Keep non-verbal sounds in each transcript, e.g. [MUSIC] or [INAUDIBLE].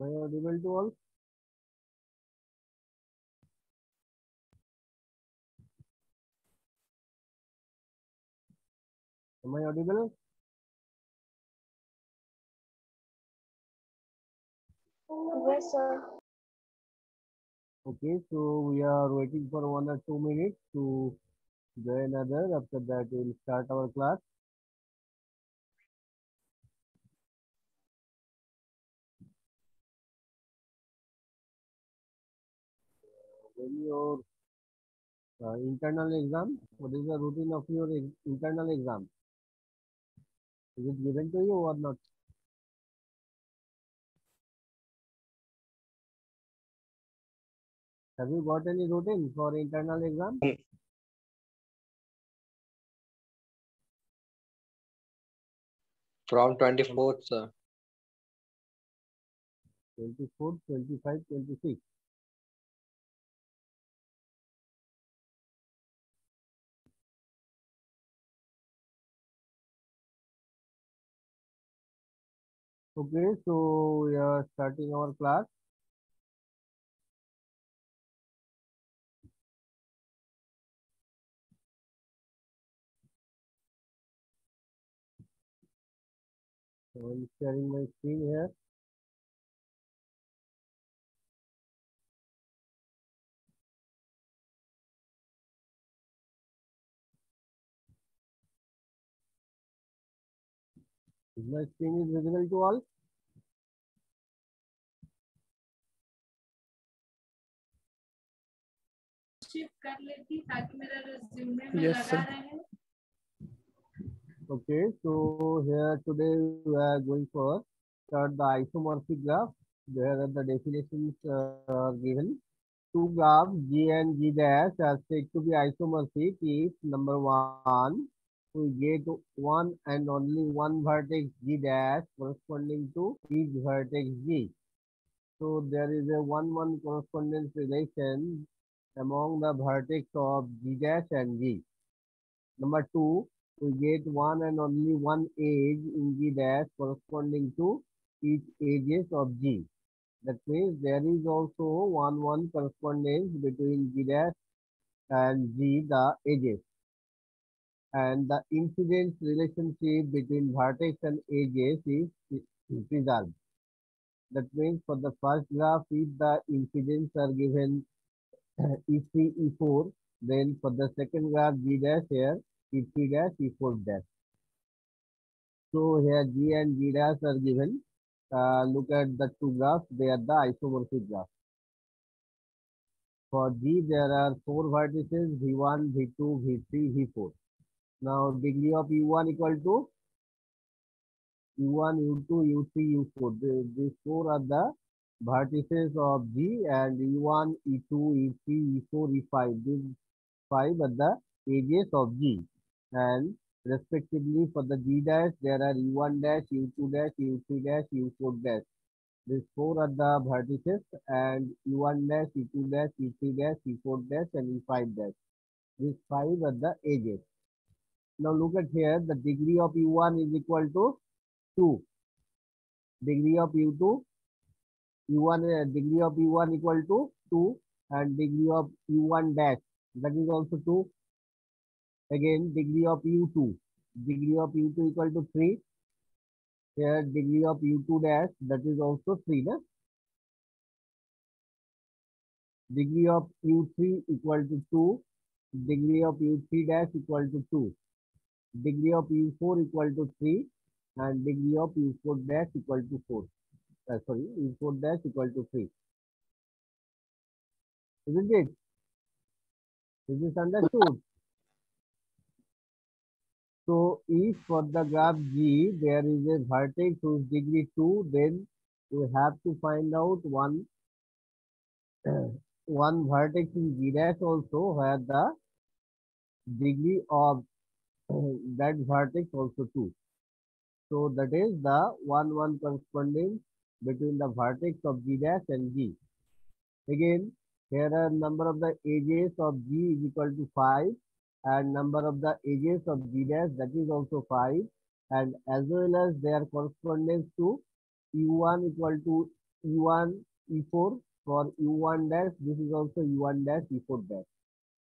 Am I audible to all? Am I audible? Yes, sir. Okay, so we are waiting for one or two minutes to join other. After that, we will start our class. Your uh, internal exam, what is the routine of your ex- internal exam? Is it given to you or not? Have you got any routine for internal exam? From 24th, sir. 24, 25, 26. Okay, so we are starting our class. So I'm sharing my screen here. My screen is visible to all? Shift कर लेती ताकि मेरा resume में Yes, लगा रहे Okay, so here today we are going for start the isomorphic graph. There are the definitions uh, are given. Two graphs G and G dash are said to be isomorphic if number one we get one and only one vertex G dash corresponding to each vertex G. So there is a one-one correspondence relation among the vertex of G dash and G. Number two, we get one and only one edge in G dash corresponding to each edges of G. That means there is also one one correspondence between G dash and G, the edges. And the incidence relationship between vertex and edges is, preserved. That means for the first graph, if the incidents are given [CLEARS THROAT] E3, E4, then for the second graph G dash here, E3 dash, E4 dash. So here G and G dash are given. Uh, look at the two graphs, they are the isomorphic graphs. For G, there are four vertices, V1, V2, V3, V4. Now degree of U1 equal to U1, U2, U3, U4. The- These four are the vertices of G and E1, E2, E3, E4, E5. These five are the edges of G. And respectively for the G dash, there are E1 dash, U2 dash, U3 dash, U4 dash. These four are the vertices and E1 dash, E2 dash, E3 dash, E4 dash, and E5 dash. These five are the edges. Now look at here, the degree of U1 is equal to 2. Degree of U2, U1, uh, degree of U1 equal to 2 and degree of U1 dash, that is also 2. Again, degree of U2, degree of U2 equal to 3. Here, degree of U2 dash, that is also 3. Na? Degree of U3 equal to 2. Degree of U3 dash equal to 2. Degree of U4 equal to 3. And degree of U4 dash equal to 4. Uh, sorry, U4 dash equal to 3. Isn't it? Is this understood? So if for the graph G there is a vertex whose degree 2, then we have to find out one one vertex in G dash also where the degree of that vertex also 2. So that is the one one correspondence between the vertex of G dash and G. Again, here are number of the edges of G is equal to 5 and number of the edges of G dash that is also 5 and as well as their correspondence to U1 equal to E1, E4. For U1 dash, this is also U1 dash, E4 dash.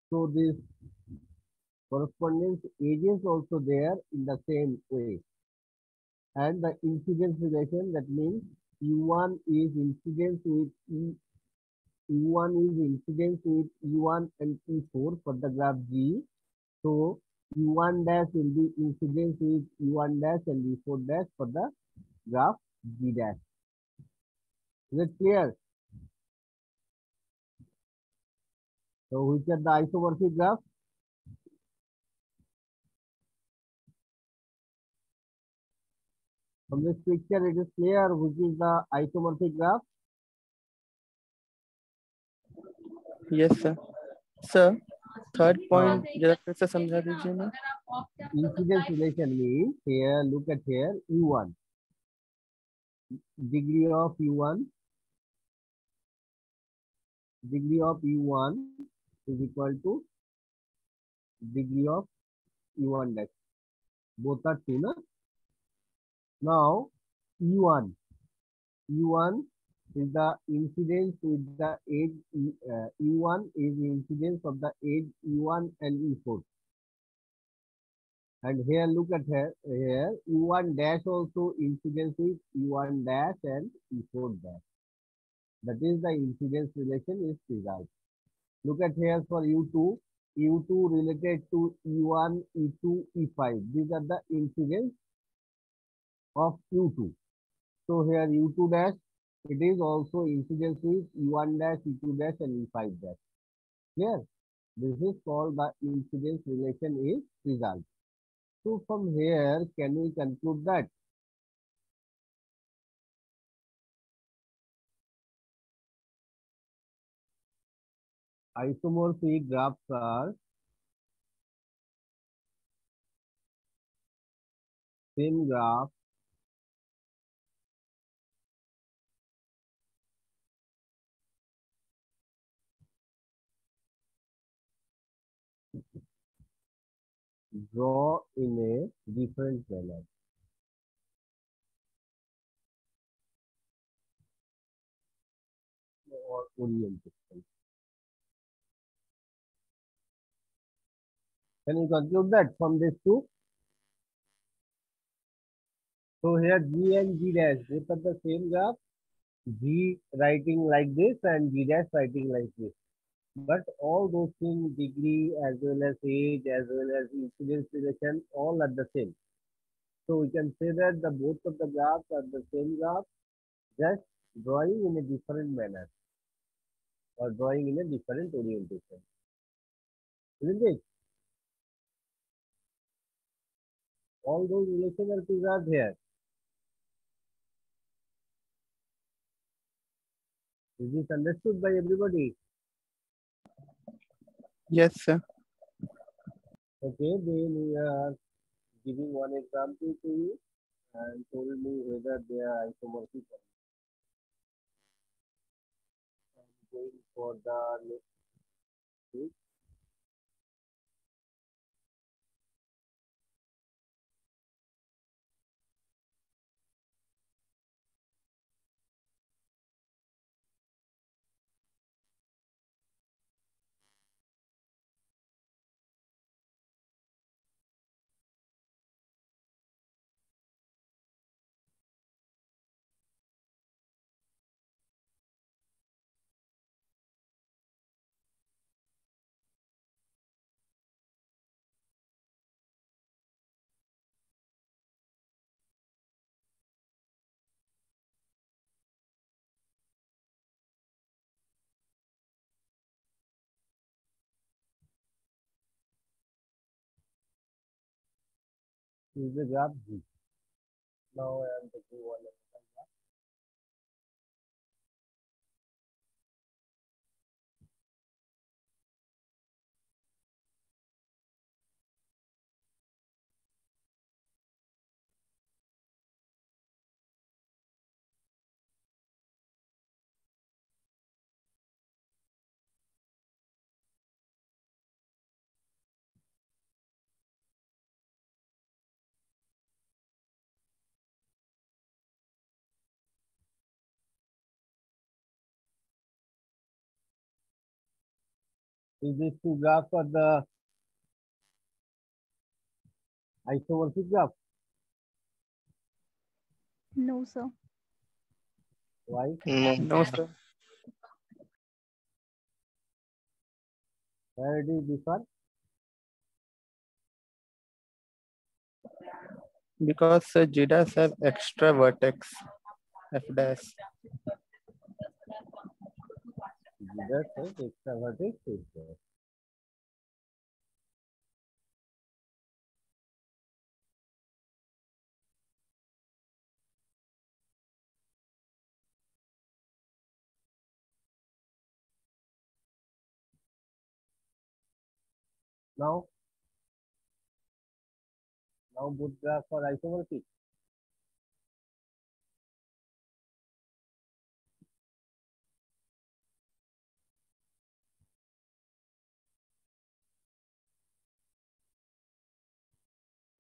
So this correspondence edges also there in the same way. And the incidence relation, that means U1 is incidence with E, U1 is incidence with E1 and E4 for the graph G. So U1 dash will be incidence with U1 dash and E4 dash for the graph G dash. Is it clear? So which are the isomorphic graph? From this picture, it is clear which is the isomorphic graph. Sir sir third point जरा फिर से समझा दीजिए ना Incidence relation means here, look at here, U1. Degree of U1. Degree of U1 is equal to degree of U1 dash. Both are two, na? Now, E1. E1 is the incidence with the edge, E- uh, U1 is the incidence of the edge U1 and E4. And here, look at here, here, U1 dash also incidence with E1 dash and E4 dash. That is the incidence relation is preserved. Look at here for U2, U2 related to E1, E2, E5. These are the incidence of U2. So here U2 dash, it is also incidence with E1 dash, E2 dash and E5 dash. Clear? This is called the incidence relation is result. So from here, can we conclude that isomorphic graphs are same graph draw in a different manner. Or orientation. Can you conclude that from this two? So here G and G dash, both are the same graph. G writing like this and G dash writing like this. But all those things, degree as well as edge, as well as incidence relation, all are the same. So we can say that the both of the graphs are the same graph, just drawing in a different manner or drawing in a different orientation. Isn't it? All those relations are preserved here. Is this understood by everybody? Yes, sir. Okay, then we are giving one example to you and told me whether they are isomorphic. I'm going for the next page. Is the graph G. Now I am taking one Is this two graph for the isomorphic graph? No, sir. Why? No. No, sir. Where it is differ? Because uh, G dash have extra vertex. F dash. That's it, extra vertex is there. Now, now both graphs are isomorphic.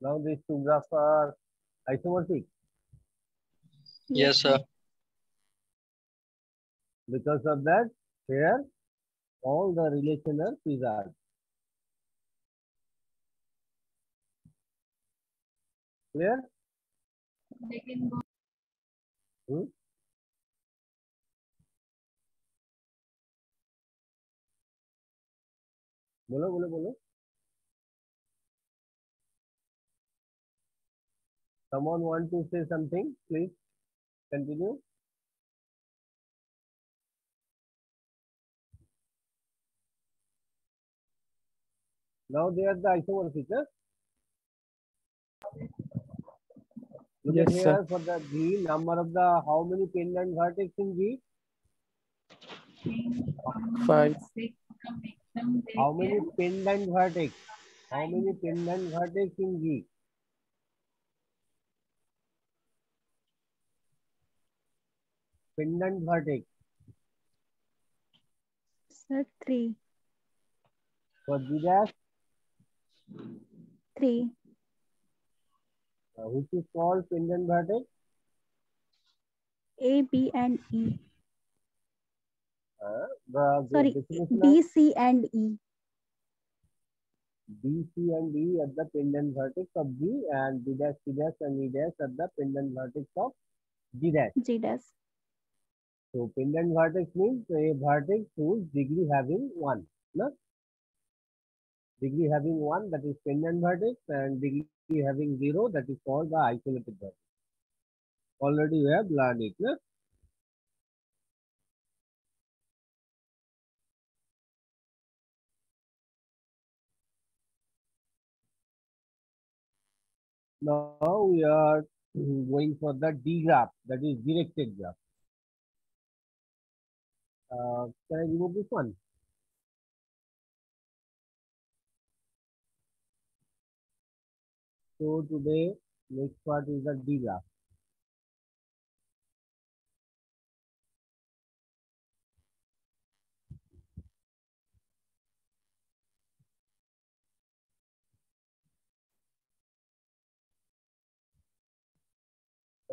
Now these two graphs are isomorphic Yes, sir. because of that here all the relation are preserved. Clear? लेकिन वो Hmm? बोलो बोलो बोलो someone want to say something please continue now they are the isomorphic huh? Look Yes, here sir. for the G number of the how many pendant vertex in G Five. six का maximum they how many pendant vertex how many pendant vertex in G pendant vertex Sir, three. for dash Three. uh, which is called pendant vertex A, B, and E. uh, the, the Sorry, B, C, and E. B, C and E at the pendant vertex of G and B dash, C dash and E dash at the pendant vertex of G dash. G dash. So pendant vertex means a vertex whose degree having one. No? Degree having one that is pendant vertex and degree having zero that is called the isolated vertex. Already we have learned it. No? Now we are going for the D graph that is directed graph. Uh, can I remove this one? So today, next part is the D graph.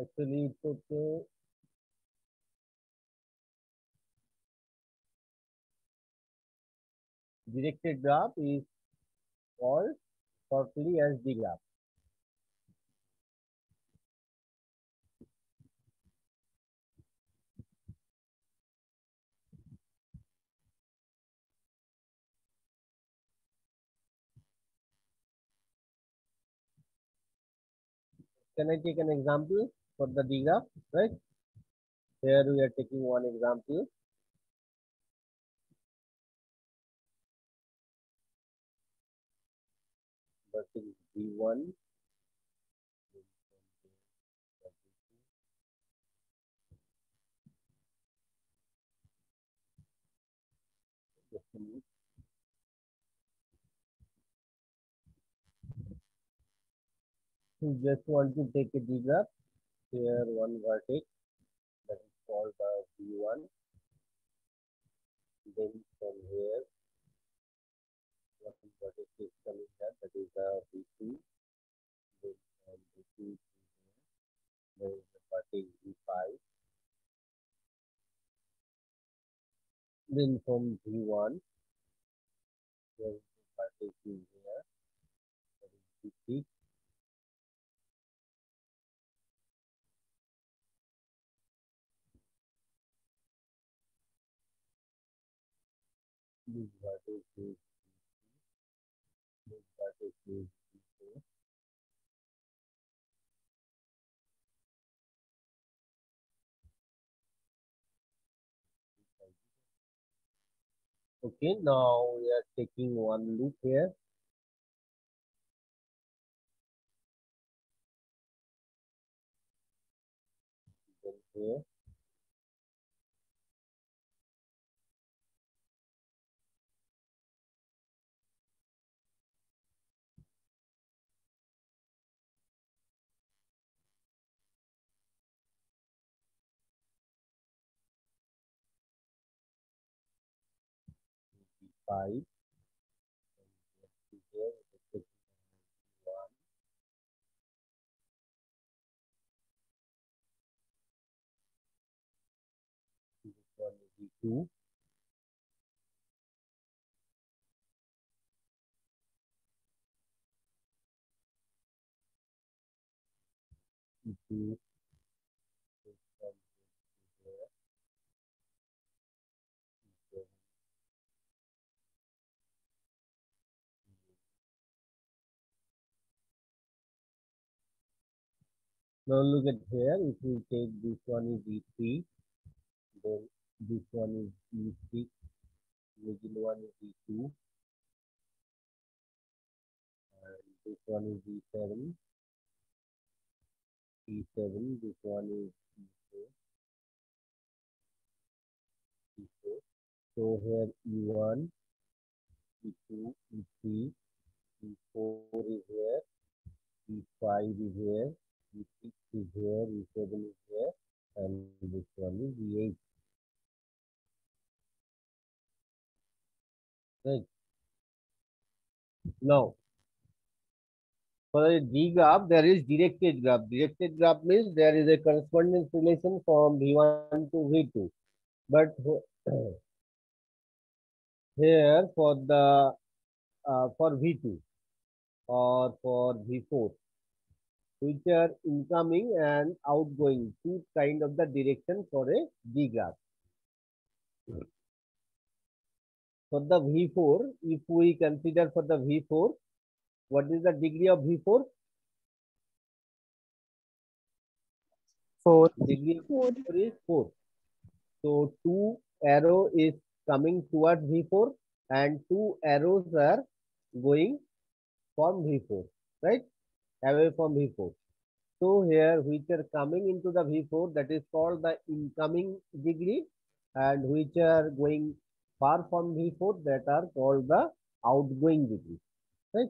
Actually, it's okay. Directed graph is called shortly as D graph. Can I take an example for the D graph, right? Here we are taking one example. That is D1. Just. You just want to take a D graph. Here one vertex that is called the V1. Then from here, what vertex is coming here, that is the V2. Then from V2 to here, there is the vertex V5. Then from V1, Here is the vertex here. That is V3. This vertex is Okay, now we are taking one loop here. Then here. 5. Two. Two. Now look at here, if we take this one is E3, then this one is E6, middle one is E2, and this one is E7, E7, this one is E4, E4. So here E1, E2, E3, E4 is here, E5 is here, E6 is here, E7 is here, and this one is E8. Right. Now, for a D graph, there is directed graph. Directed graph means there is a correspondence relation from V1 to V2. But [CLEARS THROAT] here for the uh, for V2 or for V4, which are incoming and outgoing, two kind of the direction for a D graph. For the V4, if we consider for the V4, what is the degree of V4? Four. Degree of Four. V4 is 4. So two arrow is coming towards V4 and two arrows are going from V4, right? Away from V4. So here which are coming into the V4 that is called the incoming degree and which are going far from V4 that are called the outgoing degree, right?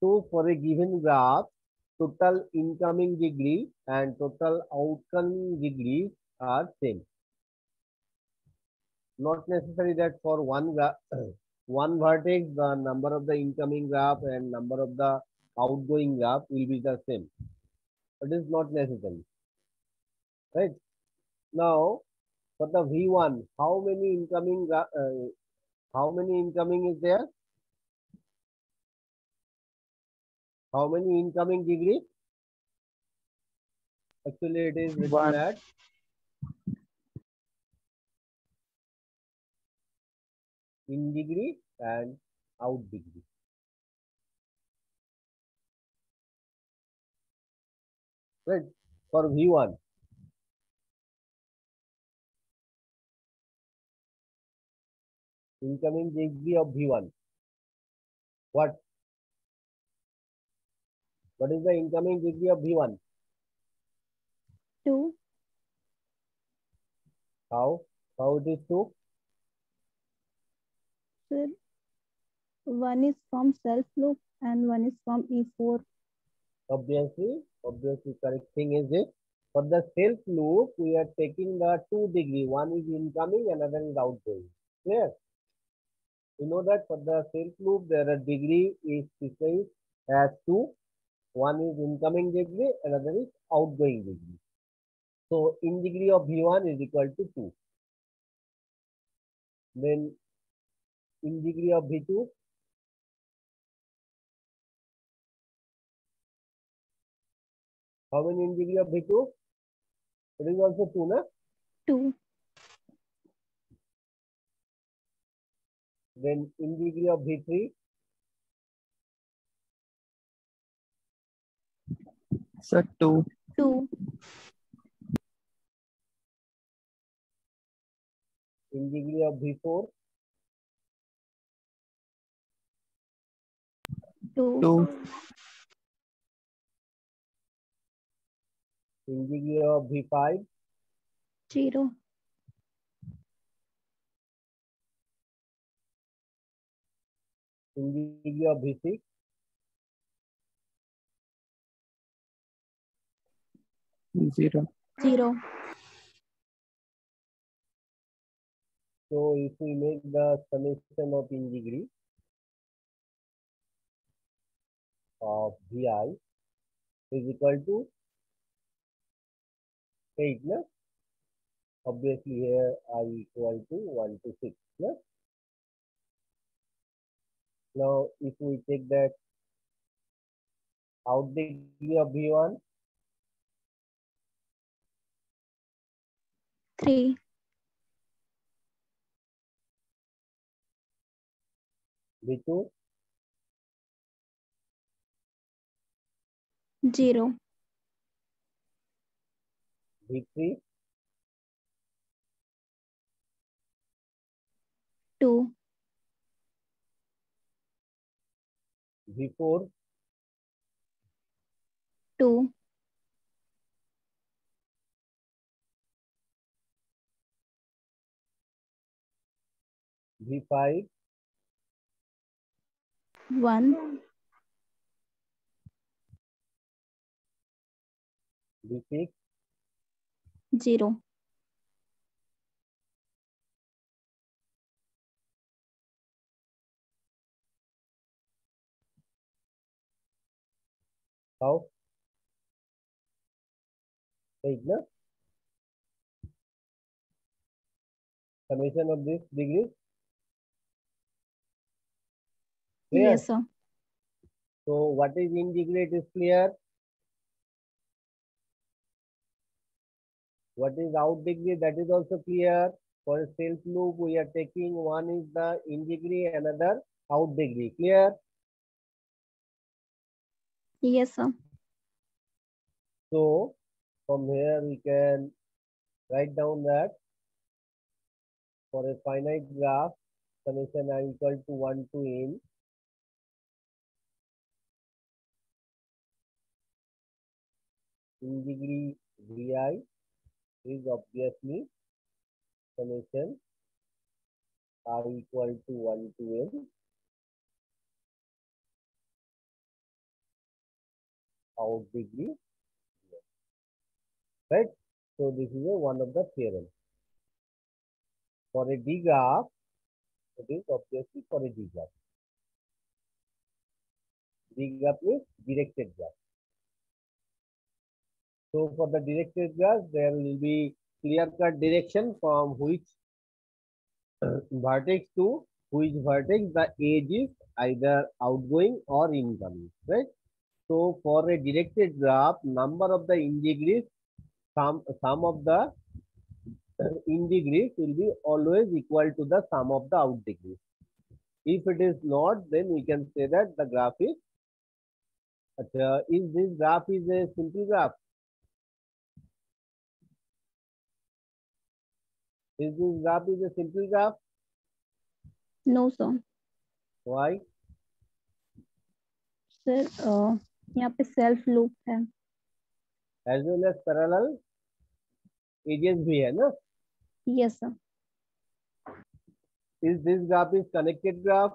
So for a given graph, total incoming degree and total outgoing degree are same. Not necessary that for one graph, [CLEARS THROAT] one vertex, the number of the incoming graph and number of the outgoing graph will be the same. It is not necessary. Right? Now, for the V1, how many incoming uh, how many incoming is there? How many incoming degree? Actually, it is written One. at in degree and out degree. Right. For V1. Incoming degree of V1. What? What is the incoming degree of V1? Two. How? How it is two? Sir, one is from self loop and one is from E4. Obviously, obviously correct thing is this. For the self loop, we are taking the two degree. One is incoming, another is outgoing. Clear? You know that for the self loop, there are degree is specified as two. One is incoming degree, another is outgoing degree. So in degree of V1 is equal to 2. Then in degree of V2? How many in degree of Bhikkhu? It is also 2, na? 2. Then in degree of V3? Sir, 2. 2. In degree of V4? 2. 2. integer of v5 0 integer of v6 0 0 so if we make the summation of integer of vi is equal to 8, no? Obviously here I equal to 1 to 6, no? Now if we take that out the degree of V1, 3, V2, 0, V3, 2, V4, 2, V5, 1, V6, 0, how? 8, no? Summation of this degree? Clear? yes, sir. So what is in degree? It is clear. What is out degree? That is also clear. For a self loop, we are taking one is the in degree, another out degree. Clear? Yes, sir. So from here we can write down that for a finite graph, summation i equal to 1 to n. In degree vi is obviously summation r equal to 1 to n. Out degree right? So this is a one of the theorem. For a d graph it is obviously for a d graph. D graph is directed graph so for the directed graph there will be clear cut direction from which uh, vertex to which vertex the edge is either outgoing or incoming right so for a directed graph number of the in degrees sum, sum of the in degrees will be always equal to the sum of the out degrees. If it is not, then we can say that the graph is, uh, is this graph is a simple graph? Is this graph is a simple graph? No, sir. Why? Sir अ, यहाँ पे self loop है As well as parallel edges भी है ना? Yes sir Is this graph is connected graph?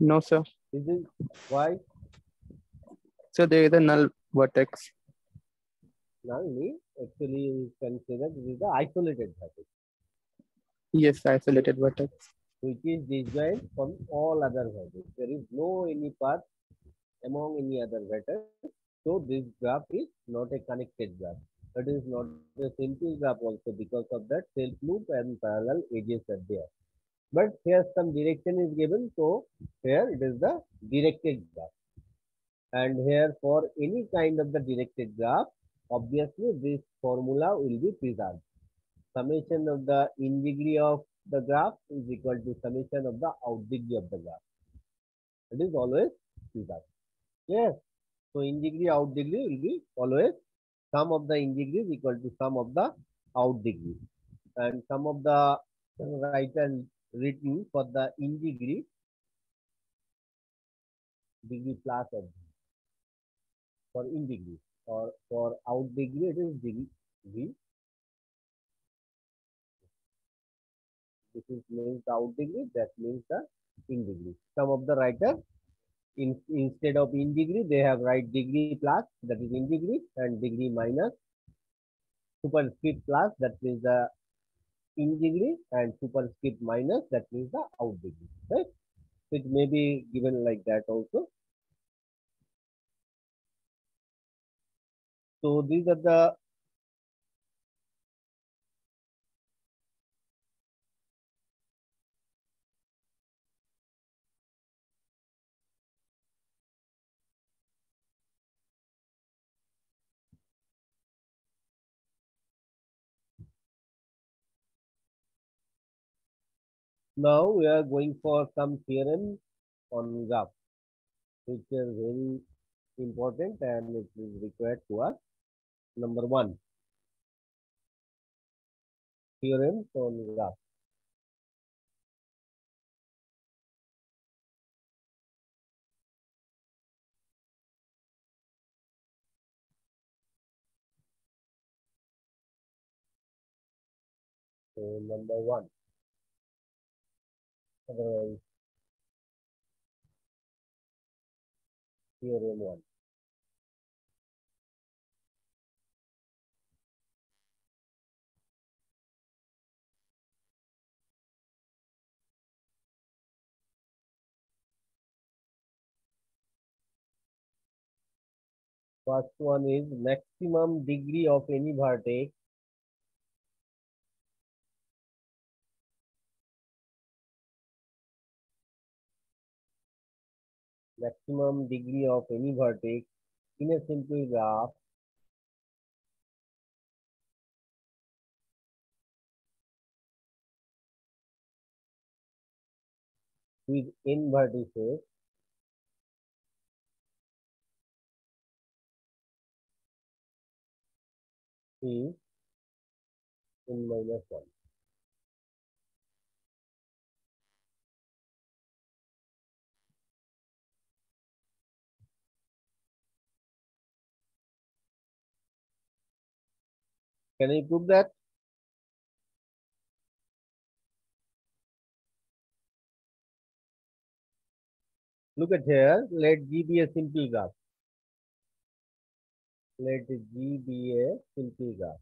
No, sir. Is this why? So there is a null vertex. Nullly, actually you can say that this is the isolated vertex. Yes, isolated vertex. which is disjoint from all other vertices. There is no any path among any other vertex. So this graph is not a connected graph, It is not a simple graph also because of that self loop and parallel edges are there. But here some direction is given, so here it is the directed graph. And here for any kind of the directed graph, obviously this formula will be preserved. Summation of the in degree of the graph is equal to summation of the out degree of the graph. It is always preserved. Yes. So in degree out degree will be always sum of the in degree is equal to sum of the out degree. And sum of the writer written for the in degree degree plus of for in degree or for out degree it is degree v. This is means the out degree that means the in degree. Some of the writer in instead of in degree they have write degree plus that is in degree and degree minus superscript plus that means the in degree and superscript minus that means the out degree right? So it may be given like that also so these are the Now we are going for some theorem on graph, which is very important and it is required to us. Number one, theorem on graph. So number one. Otherwise, theorem one. First one is maximum degree of any vertex. Maximum degree of any vertex in a simple graph. With n vertices is n minus 1. Can I prove that? Look at here. Let G be a simple graph. Let G be a simple graph.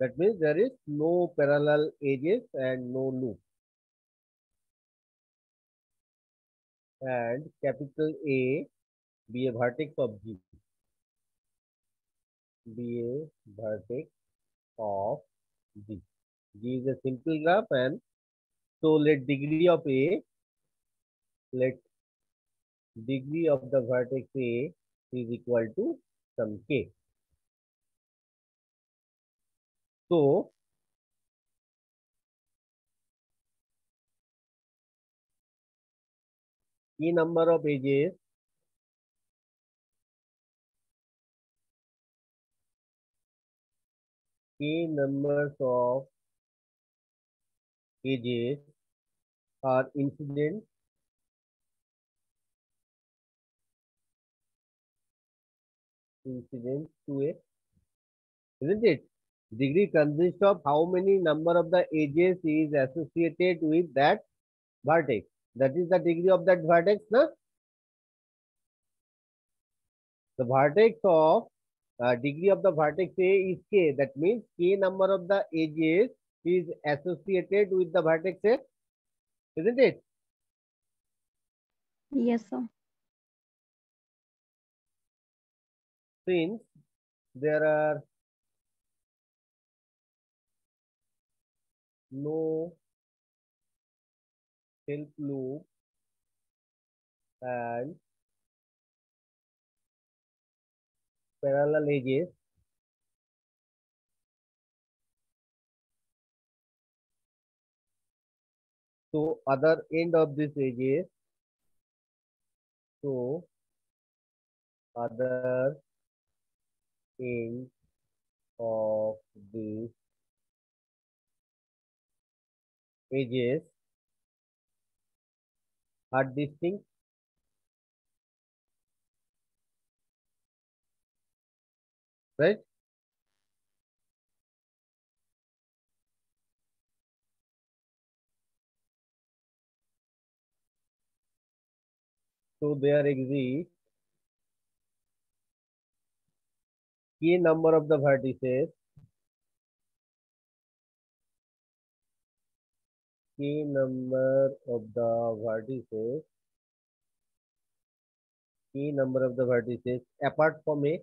That means there is no parallel edges and no loop. And capital A be a vertex of G. Be a vertex of G. G is a simple graph and so let degree of A, let degree of the vertex A is equal to some K. So, K number of edges K numbers of edges are incident incident to a isn't it degree consists of how many number of the edges is associated with that vertex that is the degree of that vertex no? the vertex of uh, degree of the vertex A is k. That means k number of the edges is associated with the vertex A, isn't it? Yes, sir. Since there are no self loop and parallel edges to other end of this edges to other end of the edges are distinct. Right? So there exists k number of the vertices k number of the vertices k number of the vertices apart from a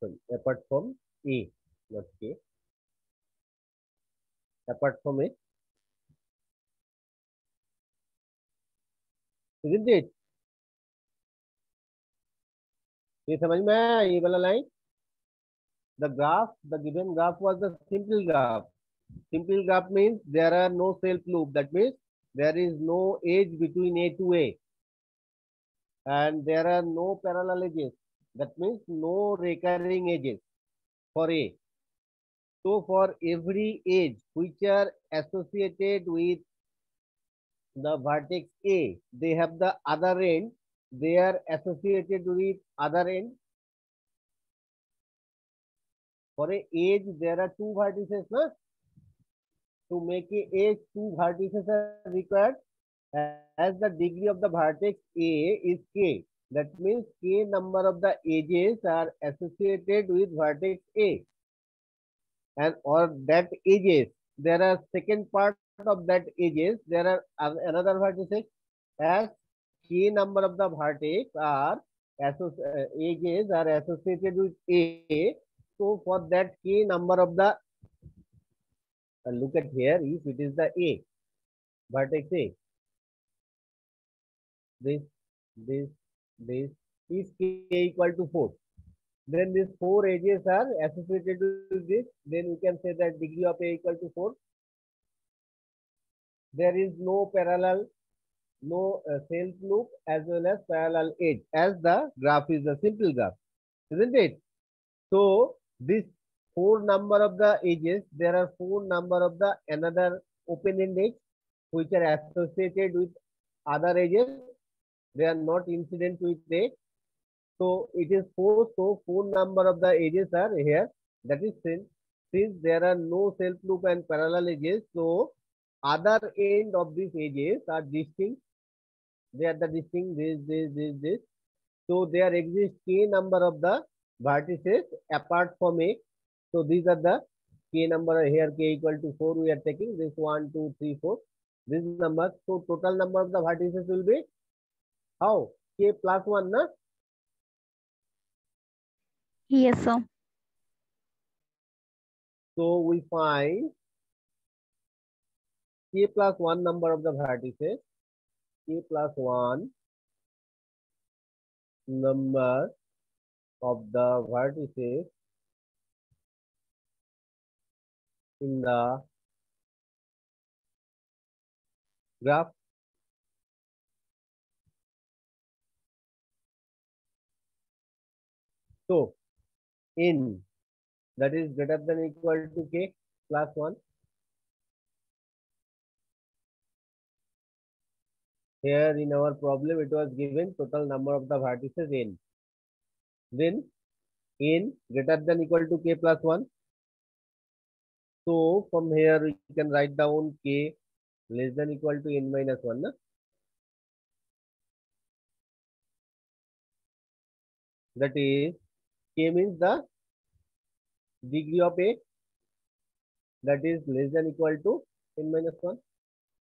sorry, apart from a not k apart from a isn't it? ये समझ में आया ये वाला line the graph the given graph was the simple graph simple graph means there are no self loop that means there is no edge between A to A and there are no parallel edges that means no recurring edges for a so for every edge which are associated with the vertex a they have the other end they are associated with other end. For a edge there are two vertices na? to make a edge two vertices are required. As the degree of the vertex a is k that means k number of the edges are associated with vertex a. And or that edges there are second part of that edges there are another vertices as k number of the vertex are associ- uh, edges are associated with a so for that k number of the uh, look at here if it is the a vertex a this this this is k equal to 4 then these four edges are associated with this then we can say that degree of a equal to 4 there is no parallel no uh, self loop as well as parallel edge as the graph is a simple graph isn't it? So this four number of the edges there are four number of the another open edge which are associated with other edges. They are not incident with a so it is four so four number of the edges are here. That is since since there are no self loop and parallel edges so other end of these edges are distinct they are the distinct this this this this. So there exists k number of the vertices apart from a. So these are the k number. Here k equal to 4 we are taking. This one, two, three, four. this number. So total number of the vertices will be how? K plus 1 na? Yes, sir. so we find k plus 1 number of the vertices k plus 1 number of the vertices in the graph. So in that is greater than equal to k plus 1 here in our problem it was given total number of the vertices n then n greater than equal to k plus 1 so from here we can write down k less than equal to n minus 1 na? that is k means the degree of a that is less than equal to n minus 1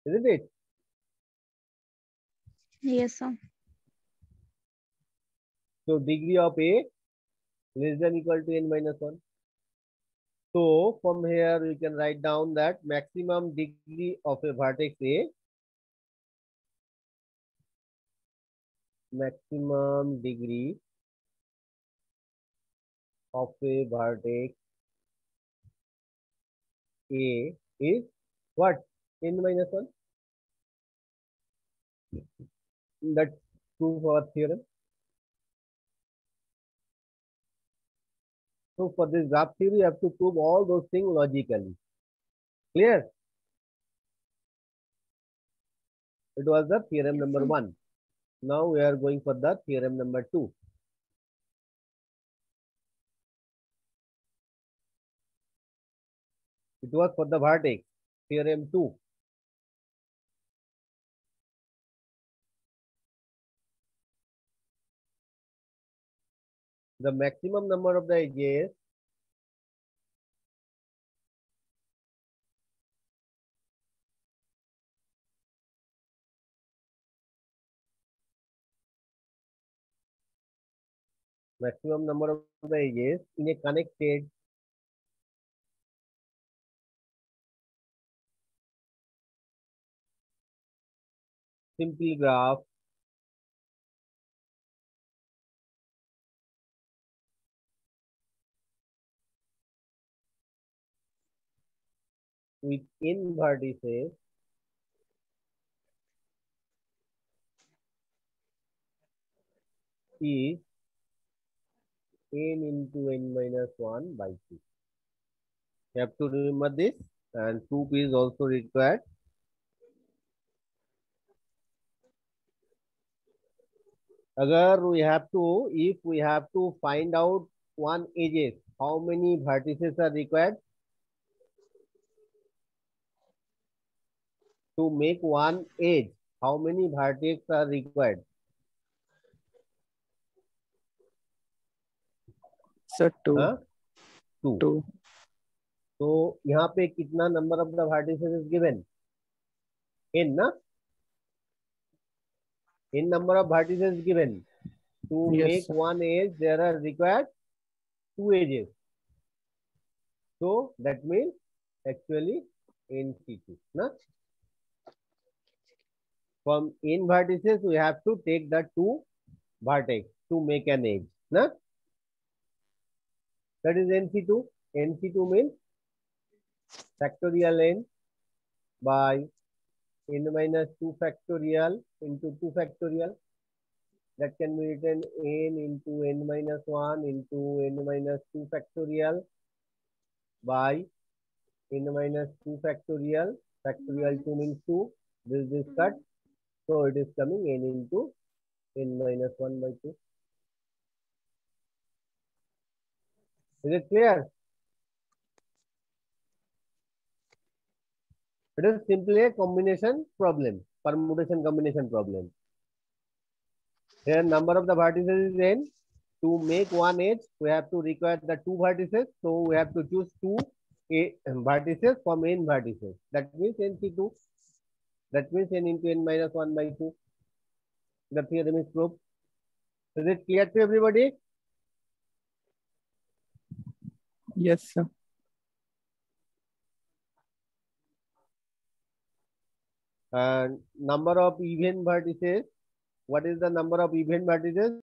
isn't it Yes, sir. So degree of A less than equal to n minus 1. So from here we can write down that maximum degree of a vertex A maximum degree of a vertex A is what? n minus 1. True for our theorem. So for this graph theory, you have to prove all those things logically. Clear? It was the theorem number one. Now we are going for the theorem number two. It was for the vertex, theorem two. The maximum number of the edges maximum number of the edges in a connected simple graph with vertices is n into n minus 1 by 2. You have to remember this and proof is also required. Agar we have to, if we have to find out one edges, how many vertices are required? to make one age how many vertex are required? Sir two. हाँ? huh? तो यहाँ पे कितना number of the vertices is given in ना? In number of vertices to make one edge there are required two edges so that mean actually n C two ना From n vertices, we have to take the two vertex to make an edge. Na? That is NC2. NC2 means factorial n by n minus 2 factorial into 2 factorial. That can be written n into n minus 1 into n minus 2 factorial by n minus 2 factorial. Factorial 2 means 2. This is cut. So it is coming n into n minus 1 by 2. Is it clear? It is simply a combination problem, permutation combination problem. Here number of the vertices is n. To make one edge, we have to require the two vertices. So we have to choose two a, vertices from n vertices. That means NC2. That means n into n minus 1 by 2. The theorem is proved. Is it clear to everybody? Yes, sir. And number of even vertices. What is the number of even vertices?